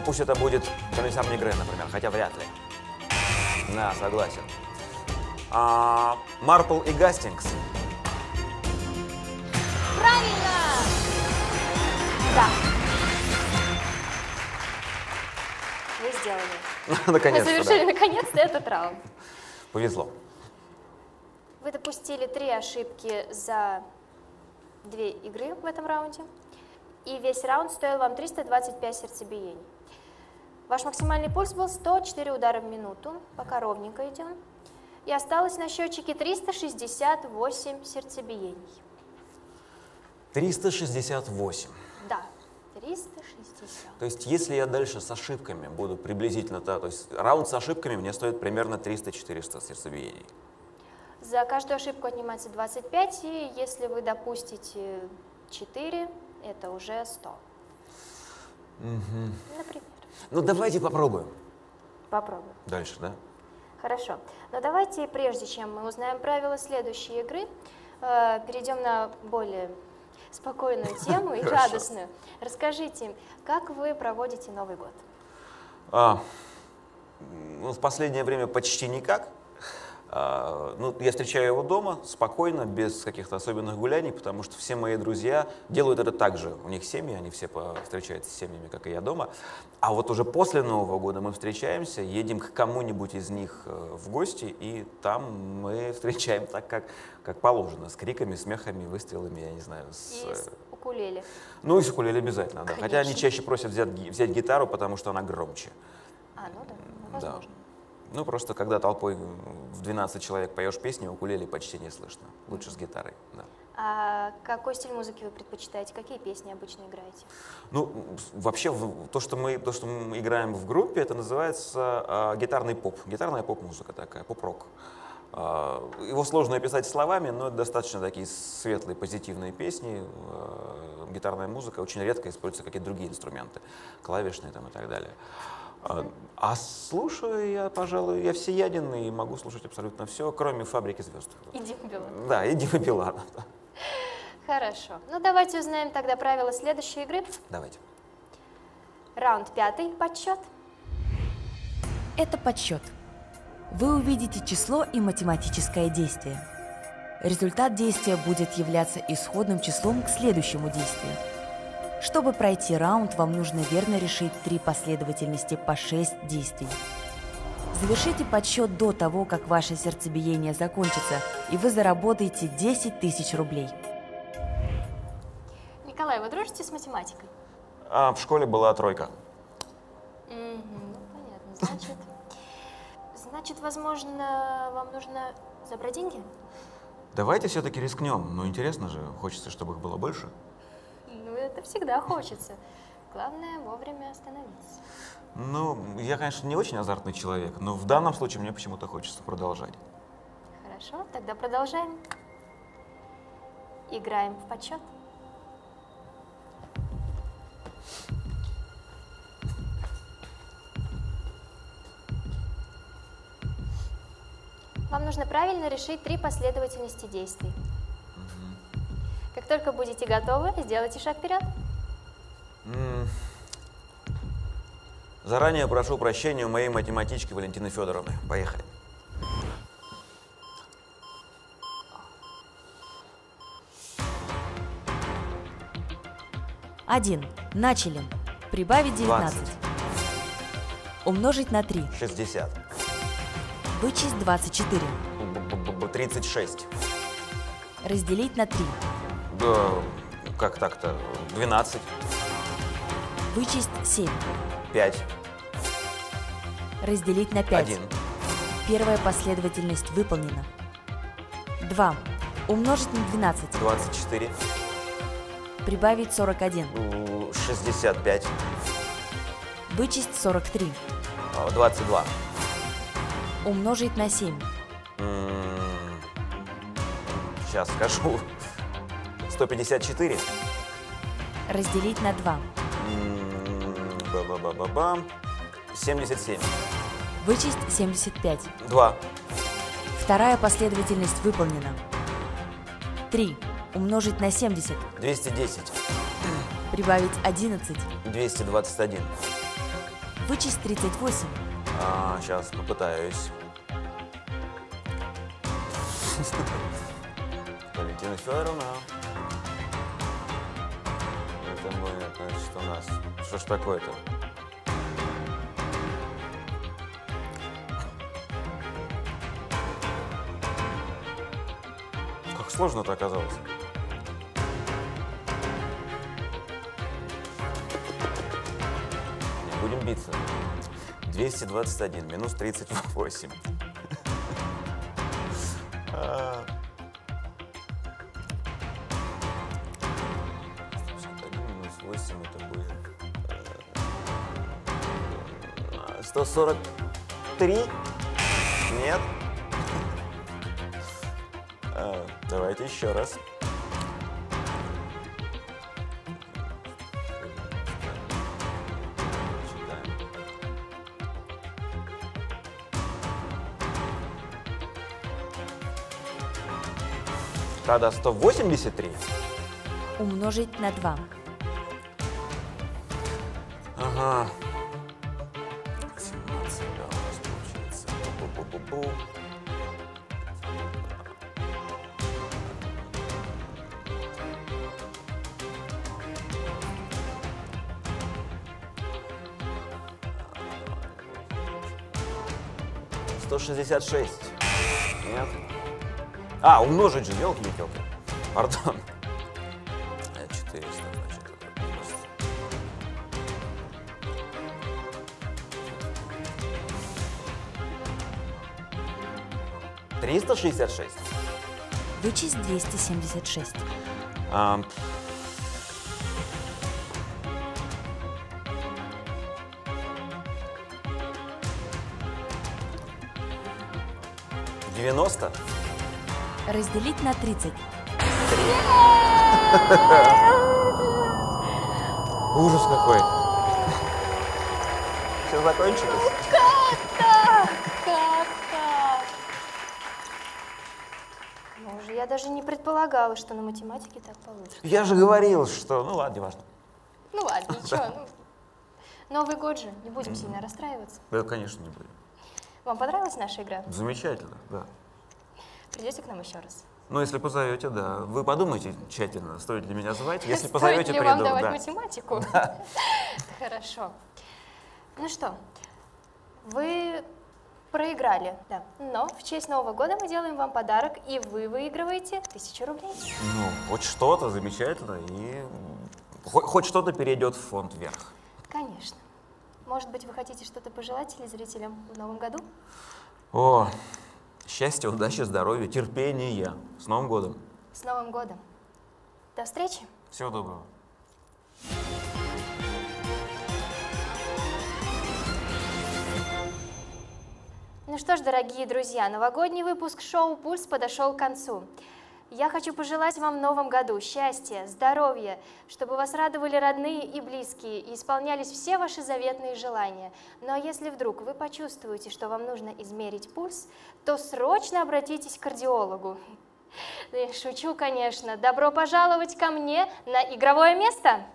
Давайте пусть это будет комиссар Мигре, например, хотя вряд ли. Да, согласен. А, Марпл и Гастингс. Правильно! Да. Вы сделали. (laughs) Наконец-то, завершили да. наконец-то этот раунд. Повезло. Вы допустили три ошибки за две игры в этом раунде. И весь раунд стоил вам 325 сердцебиений. Ваш максимальный пульс был 104 удара в минуту, пока ровненько идем. И осталось на счетчике 368 сердцебиений. 368. Да, 360. То есть, если я дальше с ошибками буду приблизительно, то, то есть раунд с ошибками мне стоит примерно 300-400 сердцебиений. За каждую ошибку отнимается 25, и если вы допустите 4, это уже 100. Например. Ну, давайте попробуем. Попробуем. Дальше, да? Хорошо. Но давайте, прежде чем мы узнаем правила следующей игры, э, перейдем на более спокойную тему и радостную. Расскажите, как вы проводите Новый год? А, ну, в последнее время почти никак. А, ну, я встречаю его дома, спокойно, без каких-то особенных гуляний, потому что все мои друзья делают это так же. У них семьи, они все встречаются с семьями, как и я дома. А вот уже после Нового года мы встречаемся, едем к кому-нибудь из них э, в гости, и там мы (laughs) встречаем так, как, как положено, с криками, смехами, выстрелами, я не знаю, с... И с укулеле. Ну, и с укулеле обязательно, да. Хотя они Конечно. чаще просят взять, взять гитару, потому что она громче. А, ну да, ну, Да. Ну, просто когда толпой в 12 человек поешь песни, укулеле почти не слышно. Лучше с гитарой, да. А какой стиль музыки вы предпочитаете? Какие песни обычно играете? Ну, вообще, то, что мы, то, что мы играем в группе, это называется а, гитарный поп. Гитарная поп-музыка такая, поп-рок. А, его сложно описать словами, но это достаточно такие светлые, позитивные песни. А, гитарная музыка очень редко используются какие-то другие инструменты, клавишные там и так далее. А слушаю я, пожалуй, я всеяден и могу слушать абсолютно все, кроме «Фабрики звезд». Иди Билан. Да, и Димы Билана. Хорошо. Ну давайте узнаем тогда правила следующей игры. Давайте. Раунд пятый, подсчет. Это подсчет. Вы увидите число и математическое действие. Результат действия будет являться исходным числом к следующему действию. Чтобы пройти раунд, вам нужно верно решить три последовательности по 6 действий. Завершите подсчет до того, как ваше сердцебиение закончится, и вы заработаете 10 тысяч рублей. Николай, вы дружите с математикой? А в школе была тройка. Мгм, ну понятно. Значит, значит, возможно, вам нужно забрать деньги? Давайте все-таки рискнем. Ну, интересно же, хочется, чтобы их было больше. Это всегда хочется. Главное вовремя остановиться. Ну, я, конечно, не очень азартный человек, но в данном случае мне почему-то хочется продолжать. Хорошо, тогда продолжаем. Играем в подсчет. Вам нужно правильно решить три последовательности действий. Как только будете готовы, сделайте шаг вперед. Заранее прошу прощения у моей математички Валентины Федоровны. Поехали. Один. Начали. Прибавить 19. 20. Умножить на 3. 60. Вычесть 24. Б-б-б-б- 36. Разделить на 3. Как так-то? 12. Вычесть 7. 5. Разделить на 5. 1. Первая последовательность выполнена. 2. Умножить на 12. 24. Прибавить 41. у, 65. Вычесть 43. а, 22. Умножить на 7. Сейчас скажу. 154. Разделить на 2. М, Ба-ба-ба-ба-ба. 77. Вычесть 75. 2. Вторая последовательность выполнена. 3. Умножить на 70. 210. Прибавить 11. 221. Вычесть 38. сейчас попытаюсь. (laughs) Валентина Федоровна. Значит, у нас. Что ж такое-то? Как сложно-то оказалось. Будем биться. 221 минус 38. (laughs) 43? Нет? А, давайте еще раз. Тогда 183. Умножить на 2. Ага. 66. Нет. А, умножить же, елки-метелки. Пардон. Э, 400, значит, Триста шестьдесят шесть. Вычесть 276. А, Разделить на 30. (laughs) Ужас какой. (laughs) Все закончилось? Как так? Боже, я даже не предполагала, что на математике так получится. Я же говорил, что... Ну ладно, неважно. Ну ладно, (laughs) ничего. ну, Новый год же, не будем сильно расстраиваться. Да, конечно, не будет. Вам понравилась наша игра? Замечательно, да. Придете к нам еще раз? Ну, если позовете, да. Вы подумайте тщательно, стоит ли меня звать. Если Стоит позовете, ли приду. вам давать да. математику? (laughs) Хорошо. Ну что, вы проиграли, да. Но в честь Нового года мы делаем вам подарок, и вы выигрываете тысячу рублей. Ну, хоть что-то замечательно, и хоть, хоть что-то перейдет в фонд вверх. Конечно. Может быть, вы хотите что-то пожелать телезрителям в Новом году? О, счастья, удачи, здоровья, терпения. С Новым годом. С Новым годом. До встречи. Всего доброго. Ну что ж, дорогие друзья, новогодний выпуск шоу «Пульс» подошел к концу. Я хочу пожелать вам в новом году счастья, здоровья, чтобы вас радовали родные и близкие и исполнялись все ваши заветные желания. А если вдруг вы почувствуете, что вам нужно измерить пульс, то срочно обратитесь к кардиологу. Шучу, конечно. Добро пожаловать ко мне на игровое место!